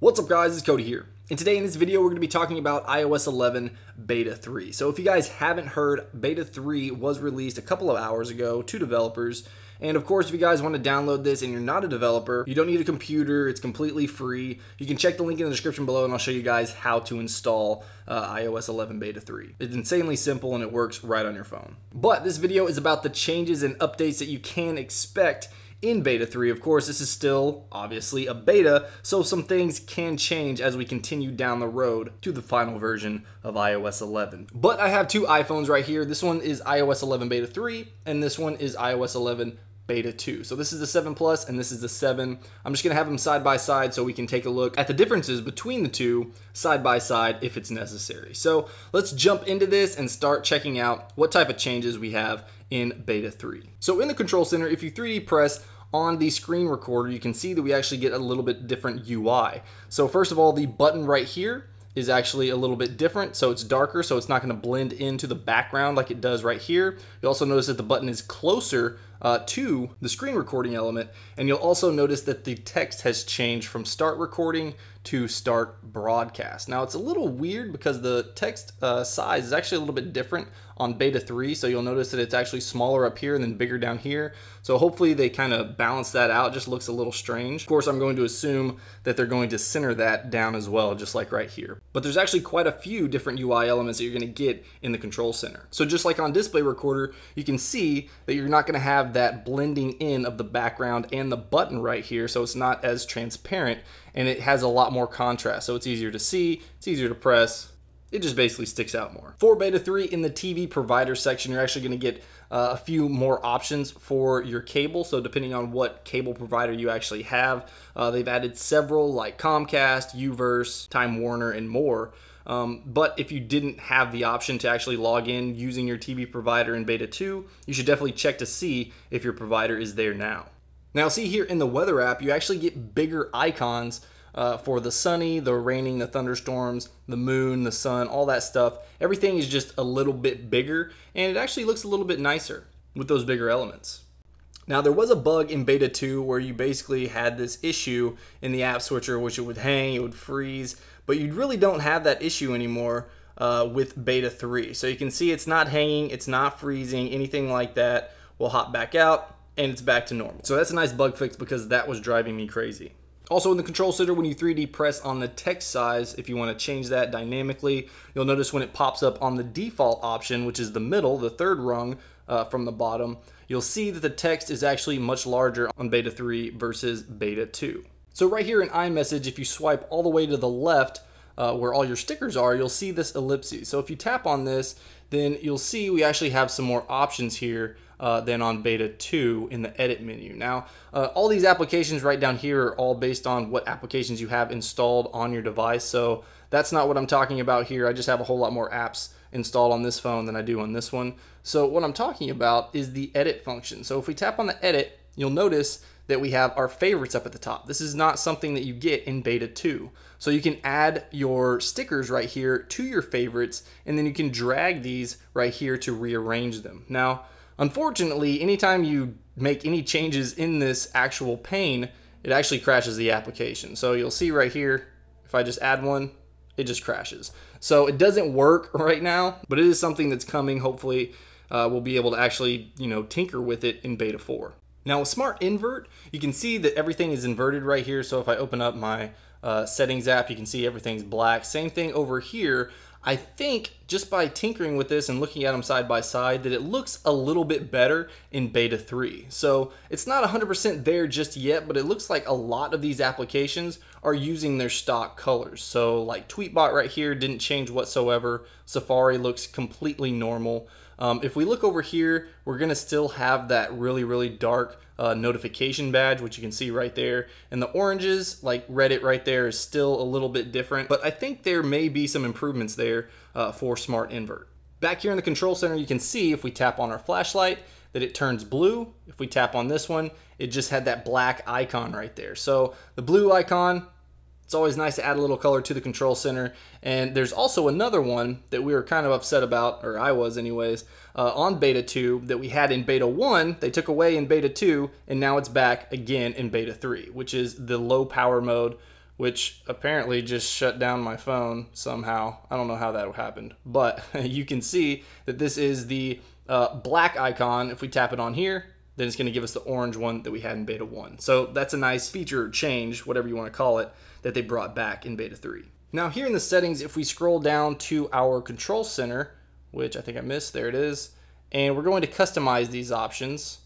What's up guys, it's Cody here. And today in this video we're going to be talking about iOS 11 Beta 3. So if you guys haven't heard, Beta 3 was released a couple of hours ago to developers. And of course, if you guys want to download this and you're not a developer, you don't need a computer, it's completely free. You can check the link in the description below and I'll show you guys how to install uh, iOS 11 Beta 3. It's insanely simple and it works right on your phone. But this video is about the changes and updates that you can expect in beta 3. Of course, this is still obviously a beta, so some things can change as we continue down the road to the final version of iOS 11. But I have two iPhones right here. This one is iOS 11 beta 3, and this one is iOS 11 beta 2. So this is the 7 Plus and this is the 7. I'm just going to have them side by side so we can take a look at the differences between the two side by side if it's necessary. So let's jump into this and start checking out what type of changes we have in beta 3. So in the control center, if you 3D press on the screen recorder, you can see that we actually get a little bit different UI. So first of all, the button right here is actually a little bit different. So it's darker, so it's not gonna blend into the background like it does right here. You also notice that the button is closer uh, to the screen recording element. And you'll also notice that the text has changed from start recording to start broadcast. Now it's a little weird because the text uh, size is actually a little bit different on beta 3 so you'll notice that it's actually smaller up here and then bigger down here. So hopefully they kind of balance that out. Just looks a little strange. Of course I'm going to assume that they're going to center that down as well just like right here. But there's actually quite a few different UI elements that you're going to get in the control center. So just like on display recorder you can see that you're not going to have that blending in of the background and the button right here so it's not as transparent and it has a lot more contrast. So it's easier to see, it's easier to press, it just basically sticks out more. For Beta 3 in the TV provider section, you're actually going to get uh, a few more options for your cable. So depending on what cable provider you actually have, uh, they've added several like Comcast, UVerse, Time Warner, and more. Um, but if you didn't have the option to actually log in using your TV provider in Beta 2, you should definitely check to see if your provider is there now. Now see here in the weather app, you actually get bigger icons uh, for the sunny, the raining, the thunderstorms, the moon, the sun, all that stuff. Everything is just a little bit bigger and it actually looks a little bit nicer with those bigger elements. Now there was a bug in beta 2 where you basically had this issue in the app switcher which it would hang, it would freeze, but you really don't have that issue anymore uh, with beta 3. So you can see it's not hanging, it's not freezing, anything like that. We'll hop back out, and it's back to normal. So that's a nice bug fix because that was driving me crazy. Also in the control center, when you 3D press on the text size, if you want to change that dynamically, you'll notice when it pops up on the default option, which is the middle, the third rung uh, from the bottom, you'll see that the text is actually much larger on beta 3 versus beta 2. So right here in iMessage, if you swipe all the way to the left, uh, where all your stickers are, you'll see this ellipses. So if you tap on this, then you'll see we actually have some more options here uh, than on beta 2 in the edit menu. Now, uh, all these applications right down here are all based on what applications you have installed on your device. So that's not what I'm talking about here. I just have a whole lot more apps installed on this phone than I do on this one. So what I'm talking about is the edit function. So if we tap on the edit, you'll notice that we have our favorites up at the top. This is not something that you get in beta 2. So you can add your stickers right here to your favorites and then you can drag these right here to rearrange them. Now, Unfortunately, anytime you make any changes in this actual pane, it actually crashes the application. So you'll see right here, if I just add one, it just crashes. So it doesn't work right now, but it is something that's coming. Hopefully uh, we'll be able to actually, you know, tinker with it in beta 4. Now with Smart Invert, you can see that everything is inverted right here. So if I open up my uh, settings app, you can see everything's black. Same thing over here. I think just by tinkering with this and looking at them side by side that it looks a little bit better in beta 3. So it's not 100% there just yet, but it looks like a lot of these applications are using their stock colors. So like Tweetbot right here didn't change whatsoever. Safari looks completely normal. Um, if we look over here, we're gonna still have that really, really dark uh, notification badge, which you can see right there. And the oranges, like Reddit right there, is still a little bit different, but I think there may be some improvements there uh, for Smart Invert. Back here in the control center, you can see if we tap on our flashlight that it turns blue. If we tap on this one, it just had that black icon right there. So the blue icon, it's always nice to add a little color to the control center. And there's also another one that we were kind of upset about, or I was anyways, uh, on beta 2 that we had in beta 1. They took away in beta 2, and now it's back again in beta 3, which is the low power mode which apparently just shut down my phone somehow. I don't know how that happened, but you can see that this is the uh, black icon. If we tap it on here, then it's going to give us the orange one that we had in beta 1. So that's a nice feature change, whatever you want to call it, that they brought back in beta 3. Now here in the settings, if we scroll down to our control center, which I think I missed, there it is, and we're going to customize these options.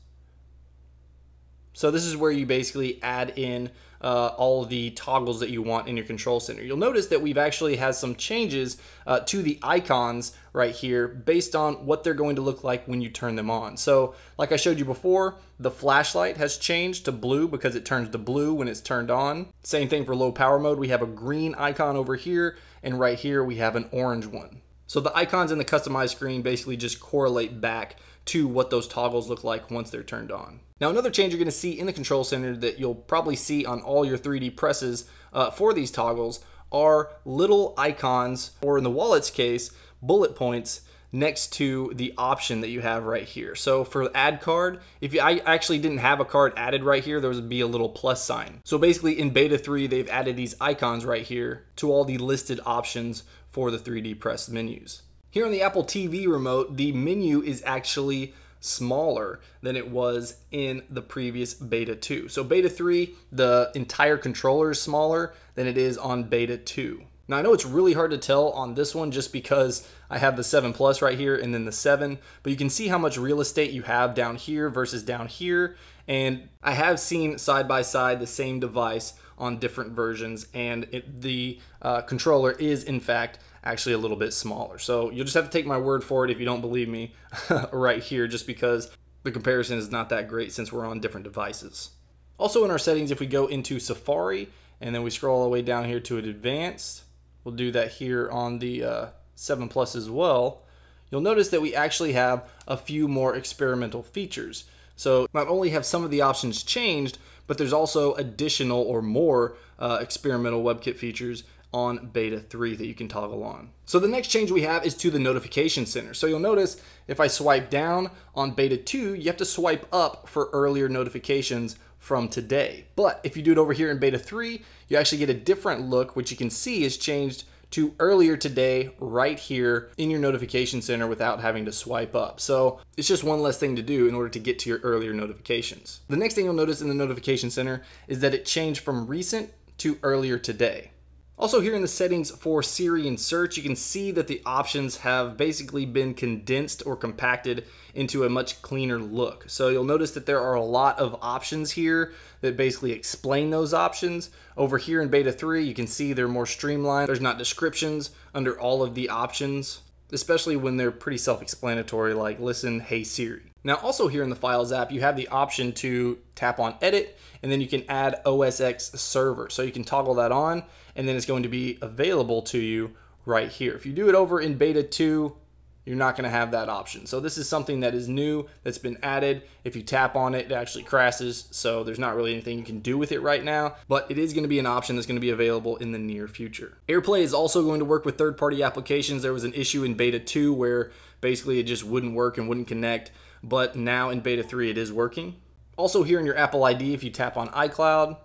So this is where you basically add in uh, all the toggles that you want in your control center. You'll notice that we've actually had some changes uh, to the icons right here based on what they're going to look like when you turn them on. So like I showed you before, the flashlight has changed to blue because it turns to blue when it's turned on. Same thing for low power mode. We have a green icon over here and right here we have an orange one. So the icons in the customized screen basically just correlate back to what those toggles look like once they're turned on. Now another change you're going to see in the control center that you'll probably see on all your 3D presses uh, for these toggles are little icons, or in the wallet's case, bullet points next to the option that you have right here. So for add card, if you, I actually didn't have a card added right here, there would be a little plus sign. So basically in beta 3, they've added these icons right here to all the listed options for the 3D press menus. Here on the Apple TV remote, the menu is actually smaller than it was in the previous beta 2. So beta 3, the entire controller is smaller than it is on beta 2. Now I know it's really hard to tell on this one just because I have the 7 Plus right here and then the 7, but you can see how much real estate you have down here versus down here. And I have seen side by side the same device on different versions and it, the uh, controller is in fact actually a little bit smaller. So you'll just have to take my word for it if you don't believe me right here, just because the comparison is not that great since we're on different devices. Also in our settings, if we go into Safari and then we scroll all the way down here to advanced, we'll do that here on the uh, 7 Plus as well, you'll notice that we actually have a few more experimental features. So not only have some of the options changed, but there's also additional or more uh, experimental WebKit features on beta 3 that you can toggle on. So the next change we have is to the notification center. So you'll notice if I swipe down on beta 2, you have to swipe up for earlier notifications from today. But if you do it over here in beta 3, you actually get a different look, which you can see is changed to earlier today right here in your notification center without having to swipe up. So it's just one less thing to do in order to get to your earlier notifications. The next thing you'll notice in the notification center is that it changed from recent to earlier today. Also here in the settings for Siri and search, you can see that the options have basically been condensed or compacted into a much cleaner look. So you'll notice that there are a lot of options here that basically explain those options. Over here in beta 3, you can see they're more streamlined. There's not descriptions under all of the options, especially when they're pretty self-explanatory like listen, hey Siri. Now also here in the Files app, you have the option to tap on edit and then you can add OS X server. So you can toggle that on and then it's going to be available to you right here. If you do it over in beta 2, you're not going to have that option. So this is something that is new that's been added. If you tap on it, it actually crashes. So there's not really anything you can do with it right now, but it is going to be an option that's going to be available in the near future. AirPlay is also going to work with third-party applications. There was an issue in beta 2 where basically it just wouldn't work and wouldn't connect, but now in beta 3 it is working. Also here in your Apple ID, if you tap on iCloud,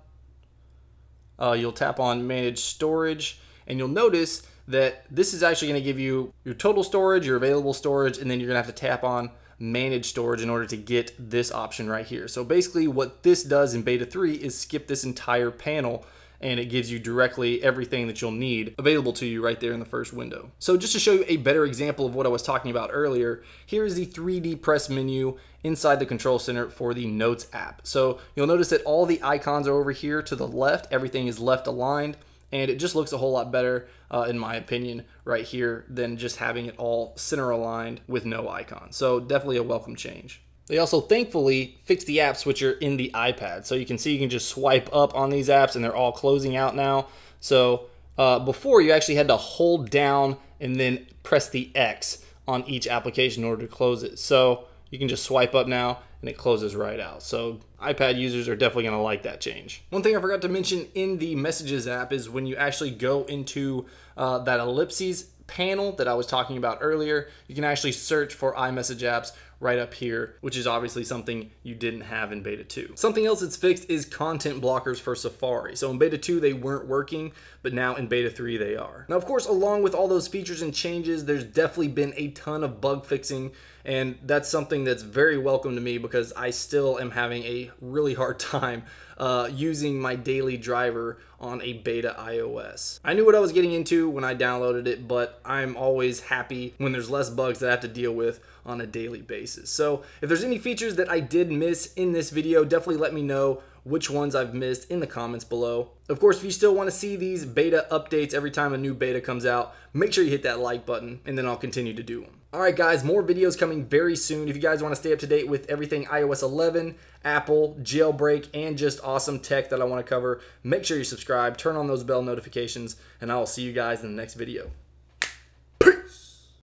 uh, you'll tap on manage storage and you'll notice that this is actually going to give you your total storage, your available storage, and then you're going to have to tap on manage storage in order to get this option right here. So basically what this does in beta 3 is skip this entire panel and it gives you directly everything that you'll need available to you right there in the first window. So just to show you a better example of what I was talking about earlier, here is the 3D press menu inside the control center for the Notes app. So you'll notice that all the icons are over here to the left, everything is left aligned, and it just looks a whole lot better, uh, in my opinion, right here than just having it all center aligned with no icon. So definitely a welcome change. They also thankfully fixed the app switcher in the iPad. So you can see you can just swipe up on these apps and they're all closing out now. So uh, before you actually had to hold down and then press the X on each application in order to close it. So you can just swipe up now and it closes right out. So iPad users are definitely going to like that change. One thing I forgot to mention in the Messages app is when you actually go into uh, that ellipses panel that I was talking about earlier, you can actually search for iMessage apps right up here, which is obviously something you didn't have in beta 2. Something else that's fixed is content blockers for Safari. So in beta 2 they weren't working, but now in beta 3 they are. Now of course along with all those features and changes, there's definitely been a ton of bug fixing and that's something that's very welcome to me because I still am having a really hard time uh, using my daily driver on a beta iOS. I knew what I was getting into when I downloaded it, but I'm always happy when there's less bugs that I have to deal with on a daily basis. So if there's any features that I did miss in this video, definitely let me know which ones I've missed in the comments below. Of course, if you still want to see these beta updates every time a new beta comes out, make sure you hit that like button and then I'll continue to do them. Alright guys, more videos coming very soon. If you guys want to stay up to date with everything iOS 11, Apple, jailbreak, and just awesome tech that I want to cover, make sure you subscribe, turn on those bell notifications, and I will see you guys in the next video.